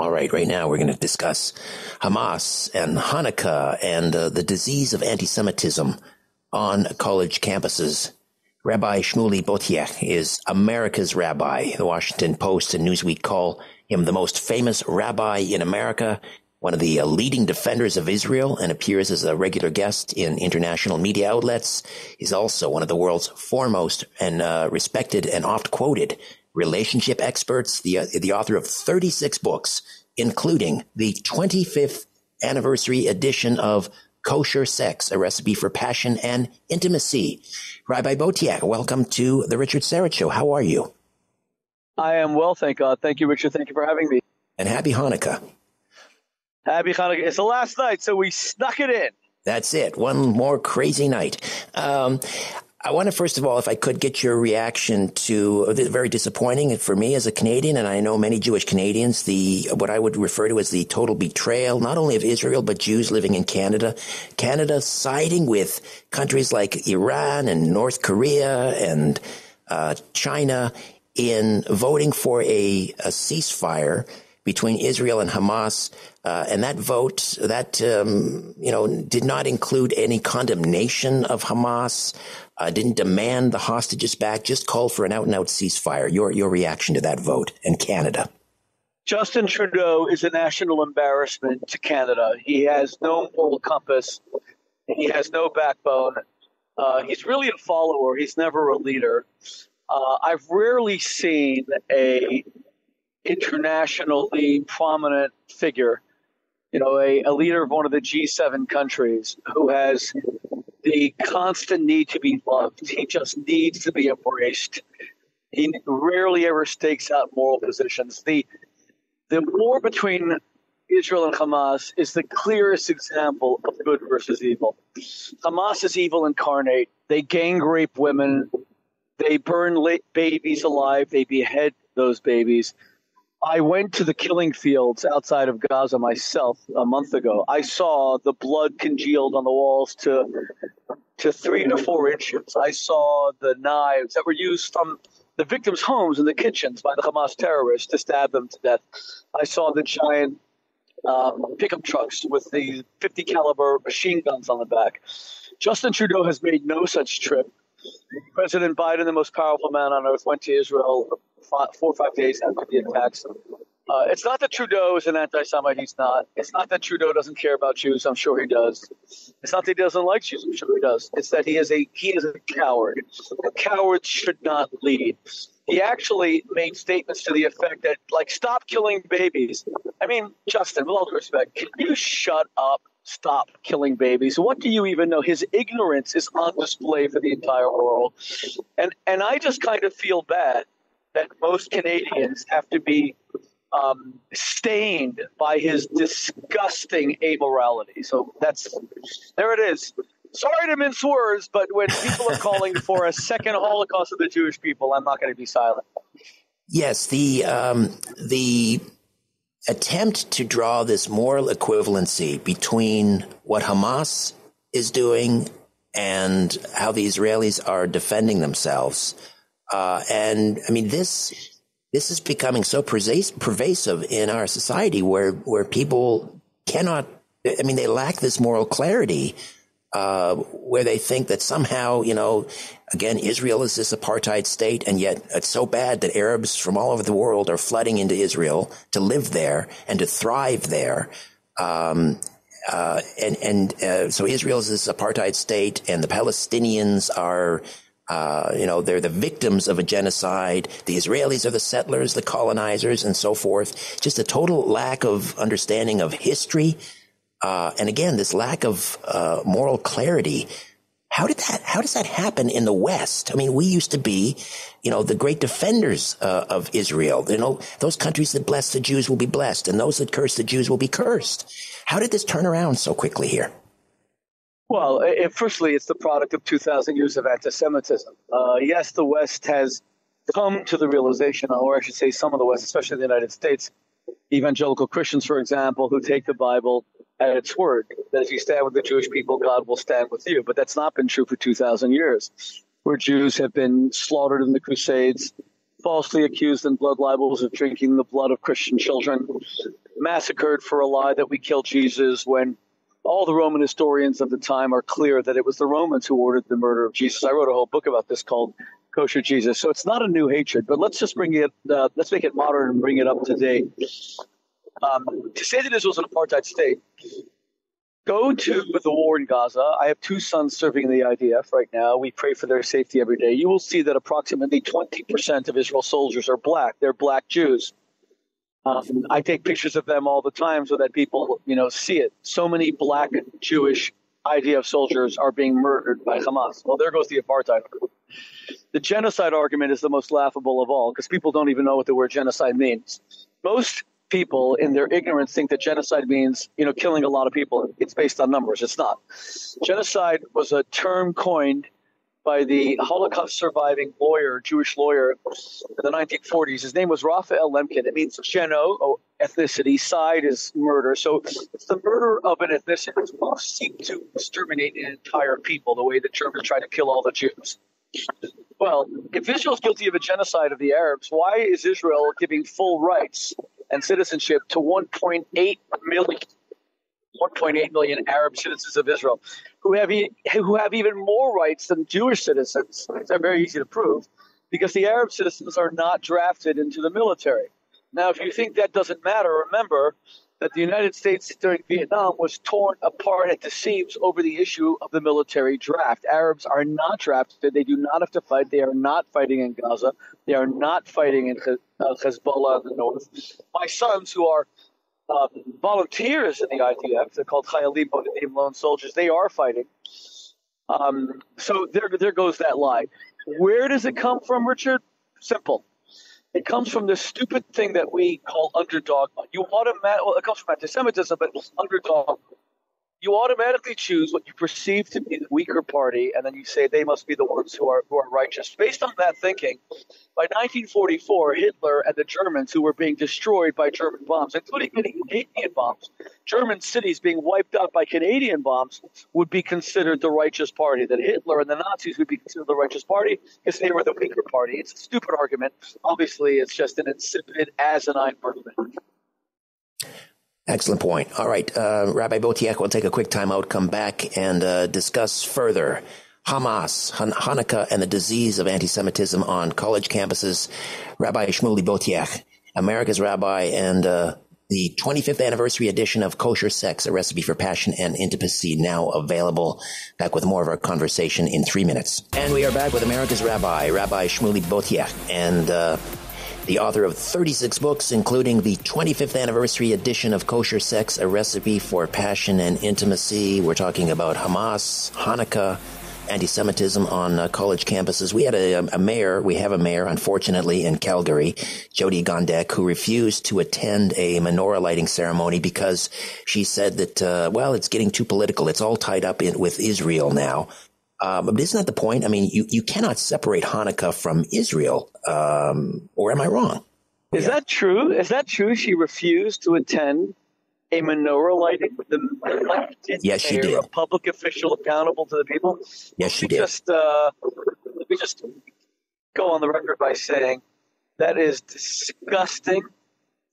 All right, right now we're going to discuss Hamas and Hanukkah and uh, the disease of anti-Semitism on college campuses. Rabbi Shmuley Boteach is America's rabbi. The Washington Post and Newsweek call him the most famous rabbi in America, one of the uh, leading defenders of Israel, and appears as a regular guest in international media outlets. He's also one of the world's foremost and uh, respected and oft quoted relationship experts, the, uh, the author of 36 books, including the 25th anniversary edition of Kosher Sex, a recipe for passion and intimacy. Rabbi Boteach, welcome to the Richard Syrett Show. How are you? I am well, thank God. Thank you, Richard. Thank you for having me. And happy Hanukkah. Happy Hanukkah. It's the last night, so we snuck it in. That's it. One more crazy night. Um, I want to first of all, if I could get your reaction to very disappointing for me as a Canadian, and I know many Jewish Canadians, the what I would refer to as the total betrayal, not only of Israel but Jews living in Canada. Canada siding with countries like Iran and North Korea and uh, China in voting for a, a ceasefire between Israel and Hamas, uh, and that vote that um, you know did not include any condemnation of Hamas uh, didn't demand the hostages back, just called for an out and out ceasefire. Your, your reaction to that vote and Canada? Justin Trudeau is a national embarrassment to Canada. He has no moral compass, he has no backbone. Uh, he's really a follower, he's never a leader. Uh, I've rarely seen a internationally prominent figure, you know, a, a leader of one of the G7 countries who has the constant need to be loved. He just needs to be embraced. He rarely ever stakes out moral positions. The the war between Israel and Hamas is the clearest example of good versus evil. Hamas is evil incarnate. They gang rape women. They burn babies alive. They behead those babies. I went to the killing fields outside of Gaza myself a month ago. I saw the blood congealed on the walls to to three to four inches. I saw the knives that were used from the victims' homes and the kitchens by the Hamas terrorists to stab them to death. I saw the giant um, pickup trucks with the 50 caliber machine guns on the back. Justin Trudeau has made no such trip. President Biden, the most powerful man on earth, went to Israel four or five days after the attacks. Uh, it's not that Trudeau is an anti-Semite. He's not. It's not that Trudeau doesn't care about Jews. I'm sure he does. It's not that he doesn't like Jews. I'm sure he does. It's that he is a he is a coward. A coward should not lead. He actually made statements to the effect that, like, stop killing babies. I mean, Justin, with all due respect, can you shut up? Stop killing babies. What do you even know? His ignorance is on display for the entire world, and and I just kind of feel bad that most Canadians have to be um, stained by his disgusting amorality. So that's there it is. Sorry to mince words, but when people are calling for a second Holocaust of the Jewish people, I'm not going to be silent. Yes, the um, the attempt to draw this moral equivalency between what Hamas is doing and how the Israelis are defending themselves uh, and I mean, this this is becoming so pervasive in our society where where people cannot. I mean, they lack this moral clarity. Uh, where they think that somehow, you know, again, Israel is this apartheid state, and yet it's so bad that Arabs from all over the world are flooding into Israel to live there and to thrive there. Um, uh, and and uh, so Israel is this apartheid state, and the Palestinians are uh, you know, they're the victims of a genocide. The Israelis are the settlers, the colonizers, and so forth. Just a total lack of understanding of history. Uh, and again, this lack of uh, moral clarity. How did that? How does that happen in the West? I mean, we used to be, you know, the great defenders uh, of Israel. You know, those countries that bless the Jews will be blessed, and those that curse the Jews will be cursed. How did this turn around so quickly here? Well, it, firstly, it's the product of 2,000 years of anti Semitism. Uh, yes, the West has come to the realization, or I should say, some of the West, especially the United States, evangelical Christians, for example, who take the Bible at its word that if you stand with the Jewish people, God will stand with you. But that's not been true for 2,000 years, where Jews have been slaughtered in the Crusades, falsely accused in blood libels of drinking the blood of Christian children. massacred for a lie that we killed Jesus when all the Roman historians of the time are clear that it was the Romans who ordered the murder of Jesus. I wrote a whole book about this called Kosher Jesus. So it's not a new hatred, but let's just bring it, uh, let's make it modern and bring it up to date. Um, to say that was an apartheid state, go to the war in Gaza. I have two sons serving in the IDF right now. We pray for their safety every day. You will see that approximately 20% of Israel soldiers are black. They're black Jews. Um, I take pictures of them all the time so that people, you know, see it. So many black Jewish IDF soldiers are being murdered by Hamas. Well, there goes the apartheid. The genocide argument is the most laughable of all because people don't even know what the word genocide means. Most people, in their ignorance, think that genocide means, you know, killing a lot of people. It's based on numbers. It's not. Genocide was a term coined by the Holocaust surviving lawyer, Jewish lawyer in the 1940s. His name was Raphael Lemkin. It means geno, oh, ethnicity, side is murder. So it's the murder of an ethnicity. who seek to exterminate an entire people, the way the Germans tried to kill all the Jews. Well, if Israel is guilty of a genocide of the Arabs, why is Israel giving full rights and citizenship to 1.8 million 1.8 million Arab citizens of Israel, who have e- who have even more rights than Jewish citizens. They're very easy to prove, because the Arab citizens are not drafted into the military. Now, if you think that doesn't matter, remember that the United States during Vietnam was torn apart at the seams over the issue of the military draft. Arabs are not drafted; they do not have to fight. They are not fighting in Gaza. They are not fighting in Hezbollah in the north. My sons, who are uh, volunteers in the IDF. They're called Chayalim Bodedim Lone Soldiers. They are fighting. Um, so there, there goes that lie. Where does it come from, Richard? Simple. It comes from this stupid thing that we call underdog. You automatically, well, it comes from anti-Semitism, but underdog you automatically choose what you perceive to be the weaker party, and then you say they must be the ones who are who are righteous. Based on that thinking, by 1944, Hitler and the Germans, who were being destroyed by German bombs, including many Canadian bombs, German cities being wiped out by Canadian bombs, would be considered the righteous party. That Hitler and the Nazis would be considered the righteous party because they were the weaker party. It's a stupid argument. Obviously, it's just an insipid, asinine argument. Excellent point. All right, uh, Rabbi Boteach, we'll take a quick time out, come back, and uh, discuss further Hamas, Han- Hanukkah, and the disease of anti-Semitism on college campuses. Rabbi Shmuley Boteach, America's rabbi, and uh, the 25th anniversary edition of Kosher Sex, a recipe for passion and intimacy, now available. Back with more of our conversation in three minutes. And we are back with America's rabbi, Rabbi Shmuley Boteach, and uh, the author of 36 books, including the 25th anniversary edition of Kosher Sex, a recipe for passion and intimacy. We're talking about Hamas, Hanukkah, anti-Semitism on uh, college campuses. We had a, a, mayor, we have a mayor, unfortunately, in Calgary, Jody Gondek, who refused to attend a menorah lighting ceremony because she said that, uh, well, it's getting too political. It's all tied up in, with Israel now. Um, but isn't that the point? I mean, you, you cannot separate Hanukkah from Israel, um, or am I wrong? Is yeah. that true? Is that true? She refused to attend a menorah lighting. The yes, she did. A public official accountable to the people. Yes, she did. Just uh, let me just go on the record by saying that is disgusting,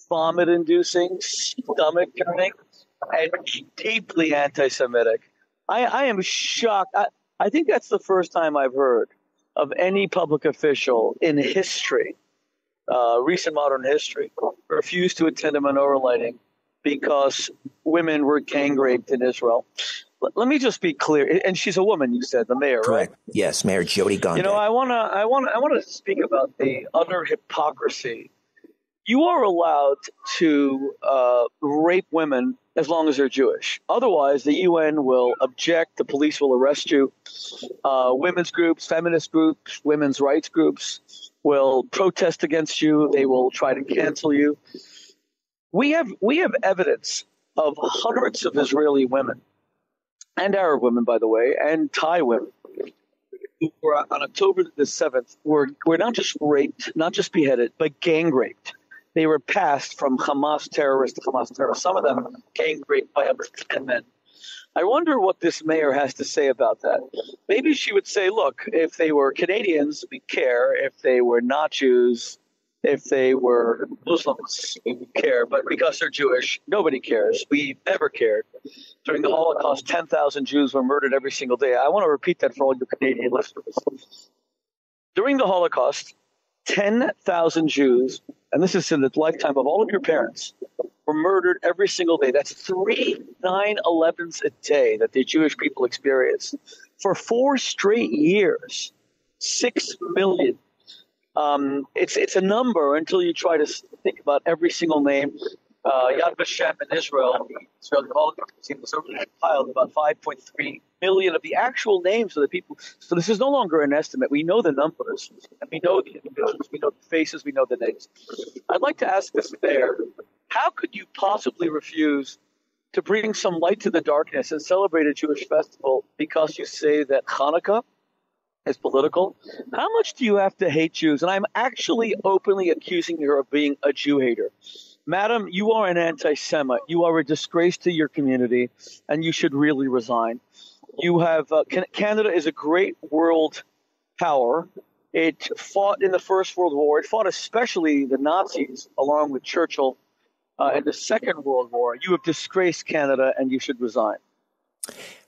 vomit-inducing, stomach-turning, and deeply anti-Semitic. I, I am shocked. I, I think that's the first time I've heard of any public official in history, uh, recent modern history, refuse to attend a menorah lighting because women were gang raped in Israel. Let me just be clear, and she's a woman. You said the mayor, Correct. right? Yes, Mayor Jody Gondek. You know, I want to, I want, I want to speak about the utter hypocrisy. You are allowed to uh, rape women as long as they're Jewish. Otherwise, the UN will object, the police will arrest you. Uh, women's groups, feminist groups, women's rights groups will protest against you. They will try to cancel you. We have we have evidence of hundreds of Israeli women and Arab women, by the way, and Thai women who were on October the 7th were, were not just raped, not just beheaded, but gang raped they were passed from Hamas terrorists to Hamas terrorists. Some of them gang raped by American men. I wonder what this mayor has to say about that. Maybe she would say, look, if they were Canadians, we care. If they were not Jews, if they were Muslims, we care. But because they're Jewish, nobody cares. We never cared. During the Holocaust, 10,000 Jews were murdered every single day. I want to repeat that for all you Canadian listeners. During the Holocaust, 10,000 Jews, and this is in the lifetime of all of your parents, were murdered every single day. That's three 9 11s a day that the Jewish people experienced. For four straight years, 6 million um, it's it's a number until you try to think about every single name. Uh, Yad Vashem in Israel, Israeli Holocaust Museum was compiled about 5.3 million of the actual names of the people. So this is no longer an estimate. We know the numbers, and we know the individuals, we know the faces, we know the names. I'd like to ask this there: How could you possibly refuse to bring some light to the darkness and celebrate a Jewish festival because you say that Hanukkah is political. How much do you have to hate Jews? And I'm actually openly accusing her of being a Jew hater. Madam, you are an anti Semite. You are a disgrace to your community, and you should really resign. You have uh, Canada is a great world power. It fought in the First World War. It fought especially the Nazis, along with Churchill, uh, in the Second World War. You have disgraced Canada, and you should resign.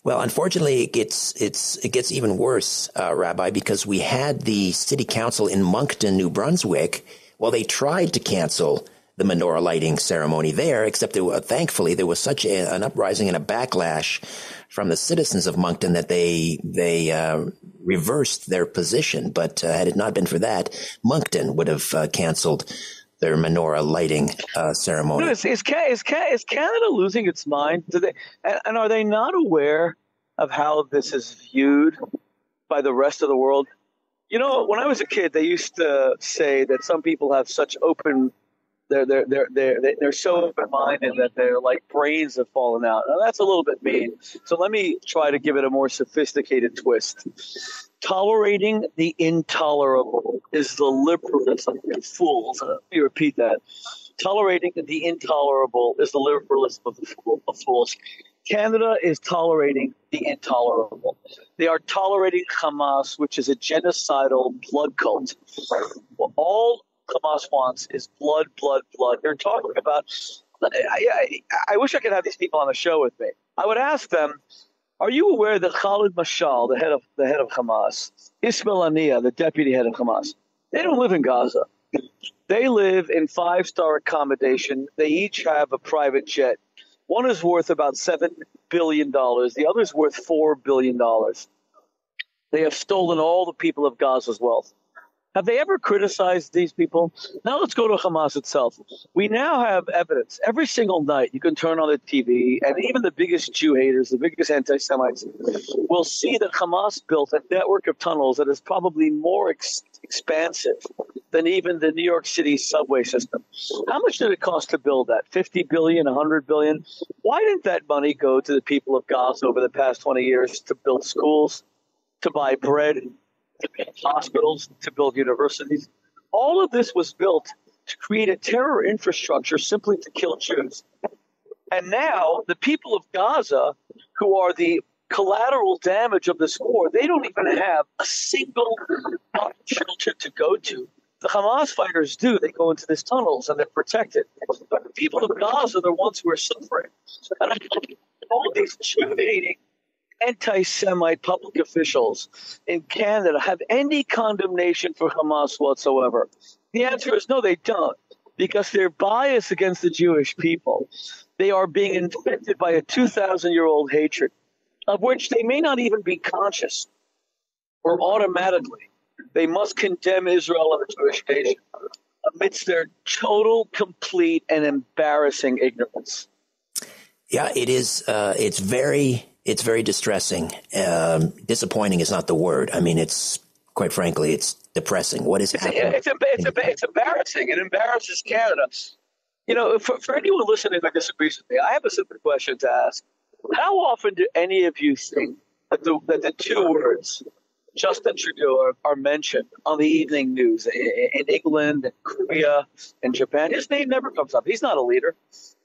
Well, unfortunately, it gets it's it gets even worse, uh, Rabbi, because we had the city council in Moncton, New Brunswick. Well, they tried to cancel the menorah lighting ceremony there, except that thankfully there was such a, an uprising and a backlash from the citizens of Moncton that they they uh, reversed their position. But uh, had it not been for that, Moncton would have uh, canceled their menorah lighting uh, ceremony. Is, is, is, is, Canada losing its mind? Do they, and are they not aware of how this is viewed by the rest of the world? You know, when I was a kid, they used to say that some people have such open they're they're they're they're they're so open-minded that their like brains have fallen out. Now that's a little bit mean. So let me try to give it a more sophisticated twist. Tolerating the intolerable is the liberalism of fools. Uh, let me repeat that. Tolerating the intolerable is the liberalism of the of fools. Canada is tolerating the intolerable. They are tolerating Hamas, which is a genocidal blood cult. All Hamas wants is blood, blood, blood. They're talking about. I, I, I wish I could have these people on the show with me. I would ask them, "Are you aware that Khalid Mashal, the head of the head of Hamas, Ismail Haniyeh, the deputy head of Hamas, they don't live in Gaza. They live in five star accommodation. They each have a private jet. One is worth about seven billion dollars. The other is worth four billion dollars. They have stolen all the people of Gaza's wealth. Have they ever criticized these people? Now let's go to Hamas itself. We now have evidence. Every single night you can turn on the TV, and even the biggest Jew haters, the biggest anti Semites, will see that Hamas built a network of tunnels that is probably more ex- expansive than even the New York City subway system. How much did it cost to build that? 50 billion, 100 billion? Why didn't that money go to the people of Gaza over the past 20 years to build schools, to buy bread, to build hospitals, to build universities. All of this was built to create a terror infrastructure simply to kill Jews. And now the people of Gaza, who are the collateral damage of this war, they don't even have a single shelter to go to. The Hamas fighters do. They go into these tunnels and they're protected. But the people of Gaza are the ones who are suffering. And all these Jew anti Semite public officials in Canada have any condemnation for Hamas whatsoever? The answer is no, they don't, because they're biased against the Jewish people. They are being infected by a 2,000 year old hatred, of which they may not even be conscious or automatically. They must condemn Israel and the Jewish nation amidst their total, complete, and embarrassing ignorance. Yeah, it is. Uh, it's very it's very distressing. Um, disappointing is not the word. I mean, it's quite frankly, it's depressing. What is it's, happening? It's, it's, it's, embarrassing. It embarrasses Canada. You know, for, for anyone listening who disagrees with me, I have a simple question to ask. How often do any of you think that the, that the two words Justin Trudeau are, are, mentioned on the evening news in, in England and Korea and Japan? His name never comes up. He's not a leader.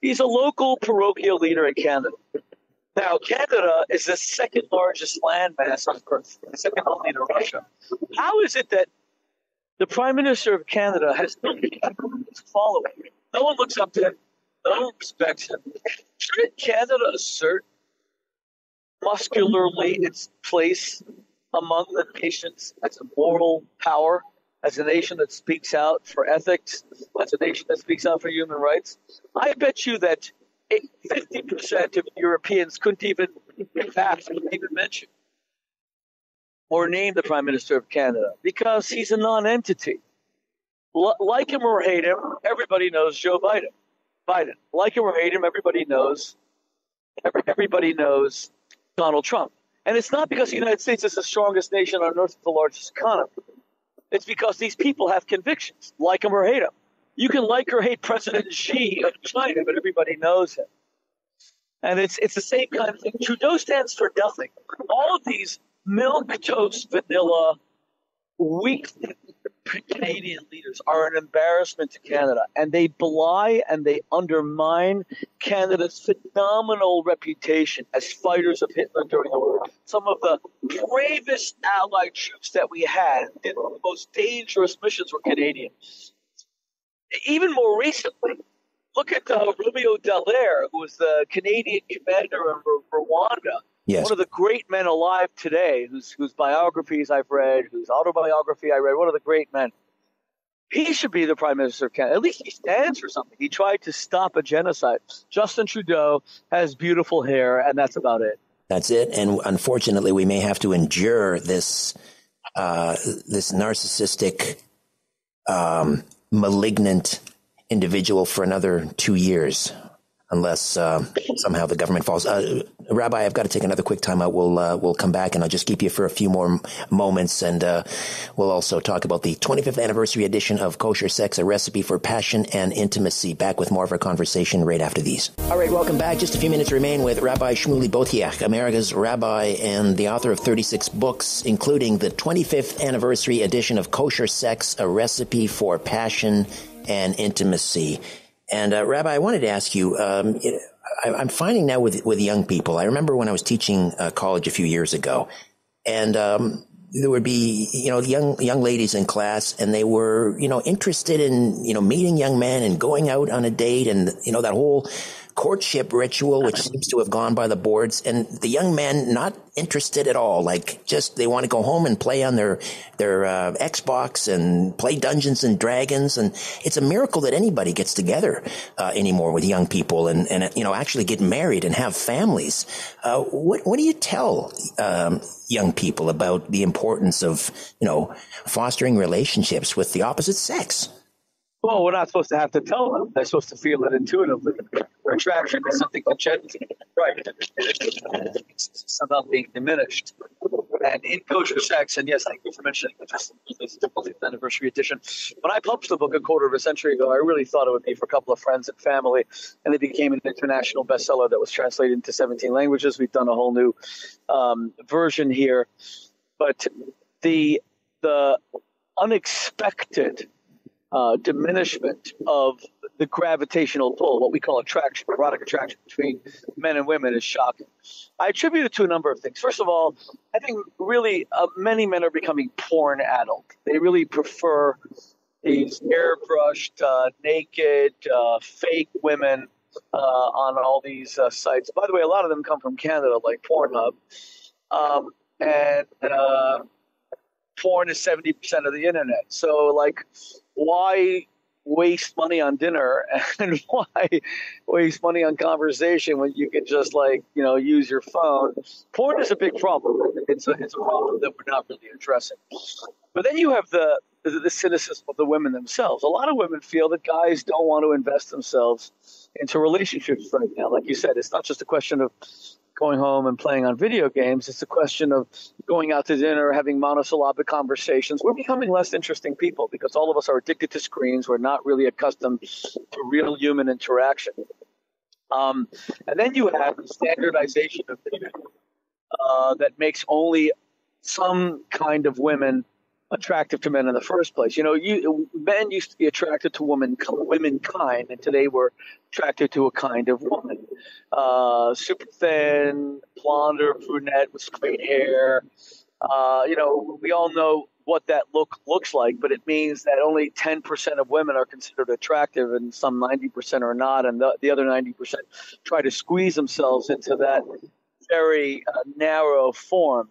He's a local parochial leader in Canada. Now, Canada is the second largest landmass on Earth, second only to Russia. How is it that The Prime Minister of Canada has no following. No one looks up to him. No one respects him. Should Canada assert muscularly its place among the nations as a moral power, as a nation that speaks out for ethics, as a nation that speaks out for human rights? I bet you that 50% of Europeans couldn't even pass, couldn't even mention or name the Prime Minister of Canada because he's a non-entity. L- like him or hate him, everybody knows Joe Biden. Biden. Like him or hate him, everybody knows. Everybody knows Donald Trump. And it's not because the United States is the strongest nation on earth the largest economy. It's because these people have convictions, like him or hate him. You can like or hate President Xi of China, but everybody knows him. And it's it's the same kind of thing. Trudeau stands for nothing. All of these milk toast vanilla weak Canadian leaders are an embarrassment to Canada, and they belie and they undermine Canada's phenomenal reputation as fighters of Hitler during the war. Some of the bravest Allied troops that we had in the most dangerous missions were Canadian. Even more recently, look at uh, Romeo Dallaire, who was the Canadian commander of Rwanda Yes. one of the great men alive today, whose whose biographies I've read, whose autobiography I read, one of the great men. He should be the prime minister of Canada. At least he stands for something. He tried to stop a genocide. Justin Trudeau has beautiful hair, and that's about it. That's it. And unfortunately, we may have to endure this uh, this narcissistic, um, malignant individual for another two years unless uh, somehow the government falls. Uh, Rabbi, I've got to take another quick time out. We'll uh, we'll come back and I'll just keep you for a few more moments, and uh, we'll also talk about the 25th anniversary edition of Kosher Sex: A Recipe for Passion and Intimacy. Back with more of our conversation right after these. All right, welcome back. Just a few minutes remain with Rabbi Shmuley Boteach, America's rabbi and the author of 36 books, including the 25th anniversary edition of Kosher Sex: A Recipe for Passion and Intimacy. And uh, Rabbi, I wanted to ask you. Um, I, am finding now with with young people. I remember when I was teaching uh, college a few years ago, and um, there would be you know young young ladies in class, and they were you know interested in you know meeting young men and going out on a date, and you know that whole courtship ritual, which seems to have gone by the boards, and the young men not interested at all. Like just they want to go home and play on their their uh, Xbox and play Dungeons and Dragons, and it's a miracle that anybody gets together uh, anymore with young people and and you know actually get married and have families. Uh, what what do you tell um, young people about the importance of you know fostering relationships with the opposite sex? Well, we're not supposed to have to tell them. They're supposed to feel it intuitively. Attraction is something congenital, right? It's being diminished. And in kosher sex, and yes, thank you for mentioning this, this 50th anniversary edition. When I published the book a quarter of a century ago, I really thought it would be for a couple of friends and family, and it became an international bestseller that was translated into 17 languages. We've done a whole new um, version here, but the the unexpected uh, diminishment of the gravitational pull, what we call attraction, erotic attraction between men and women, is shocking. I attribute it to a number of things. First of all, I think really uh, many men are becoming porn adult. They really prefer these airbrushed, uh, naked, uh, fake women uh, on all these uh, sites. By the way, a lot of them come from Canada, like Pornhub. Um, and porn is 70% of the internet. So, like, why waste money on dinner and why waste money on conversation when you can just like you know use your phone? Porn is a big problem. It's a, it's a problem that we're not really addressing. But then you have the, the the cynicism of the women themselves. A lot of women feel that guys don't want to invest themselves into relationships right now. Like you said it's not just a question of going home and playing on video games. It's a question of going out to dinner, having monosyllabic conversations. We're becoming less interesting people because all of us are addicted to screens. We're not really accustomed to real human interaction. Um, and then you have the standardization of uh, that makes only some kind of women attractive to men in the first place. You know, you, men used to be attracted to women, womenkind, and today we're attracted to a kind of woman. Uh, super thin, blonde or brunette with straight hair. Uh, you know, we all know what that look looks like, but it means that only 10% of women are considered attractive and some 90% are not, and the, the other 90% try to squeeze themselves into that very uh, narrow form.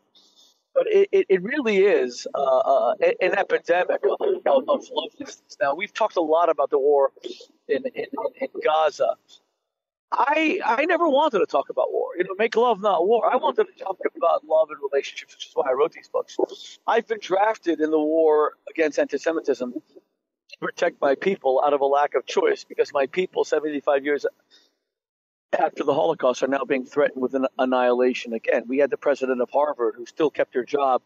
But it, it, it really is uh, uh, an epidemic of, of. Now, we've talked a lot about the war in, in, in Gaza. I I never wanted to talk about war. You know, make love, not war. I wanted to talk about love and relationships, which is why I wrote these books. I've been drafted in the war against anti-Semitism to protect my people out of a lack of choice, because my people, 75 years after the Holocaust, are now being threatened with an annihilation again. We had the president of Harvard who still kept her job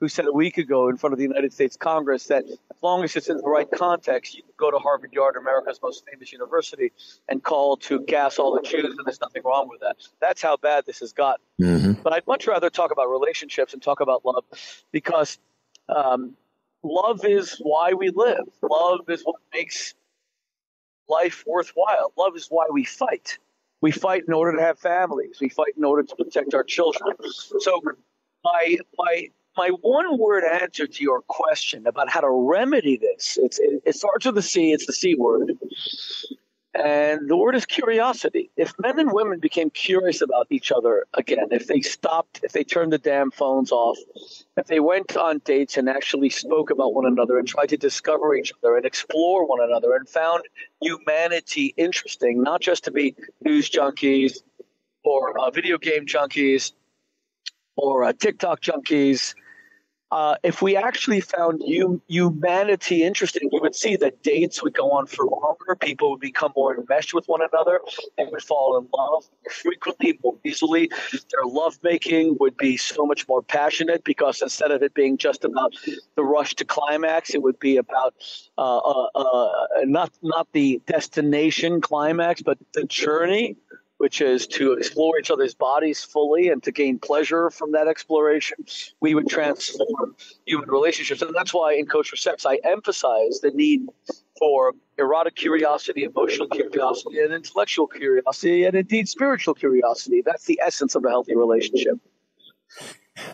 who said a week ago in front of the United States Congress that as long as it's in the right context, you can go to Harvard Yard, America's most famous university, and call to gas all the Jews, and there's nothing wrong with that. That's how bad this has got. Mm-hmm. But I'd much rather talk about relationships and talk about love because um, love is why we live. Love is what makes life worthwhile. Love is why we fight. We fight in order to have families. We fight in order to protect our children. So my my my one word answer to your question about how to remedy this it's it, it starts with the c it's the c word. And the word is curiosity. If men and women became curious about each other again if they stopped if they turned the damn phones off if they went on dates and actually spoke about one another and tried to discover each other and explore one another and found humanity interesting not just to be news junkies or uh, video game junkies or uh, TikTok junkies uh, if we actually found hum- humanity interesting, you would see that dates would go on for longer. People would become more enmeshed with one another. They would fall in love more frequently, more easily. Their lovemaking would be so much more passionate because instead of it being just about the rush to climax, it would be about uh, uh, uh not not the destination climax, but the journey which is to explore each other's bodies fully and to gain pleasure from that exploration, we would transform human relationships. And that's why in Kosher Sex, I emphasize the need for erotic curiosity, emotional curiosity, and intellectual curiosity, and indeed spiritual curiosity. That's the essence of a healthy relationship.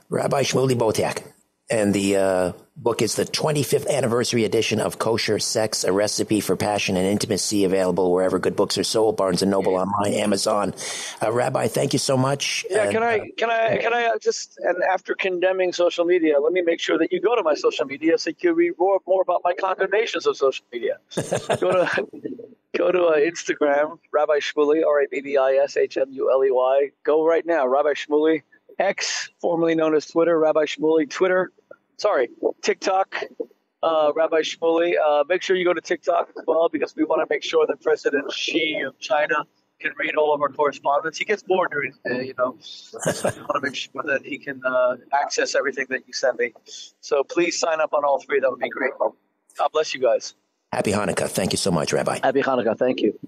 Rabbi Shmuley Boteach, and the uh, book is the 25th anniversary edition of Kosher Sex, a recipe for passion and intimacy, available wherever good books are sold, Barnes and Noble, online, Amazon. Uh, Rabbi, thank you so much. Yeah, and, can I can I can I just and after condemning social media, let me make sure that you go to my social media so you can read more, more about my condemnations of social media. go to go to uh, Instagram, Rabbi Shmuley, R A B B I S H M U L E Y. Go right now, Rabbi Shmuley X, formerly known as Twitter, Rabbi Shmuley, Twitter, sorry, TikTok, uh, Rabbi Shmuley. Uh, make sure you go to TikTok as well because we want to make sure that President Xi of China can read all of our correspondence. He gets bored during the day, you know. So we want to make sure that he can uh, access everything that you send me. So please sign up on all three. That would be great. God bless you guys. Happy Hanukkah. Thank you so much, Rabbi. Happy Hanukkah. Thank you.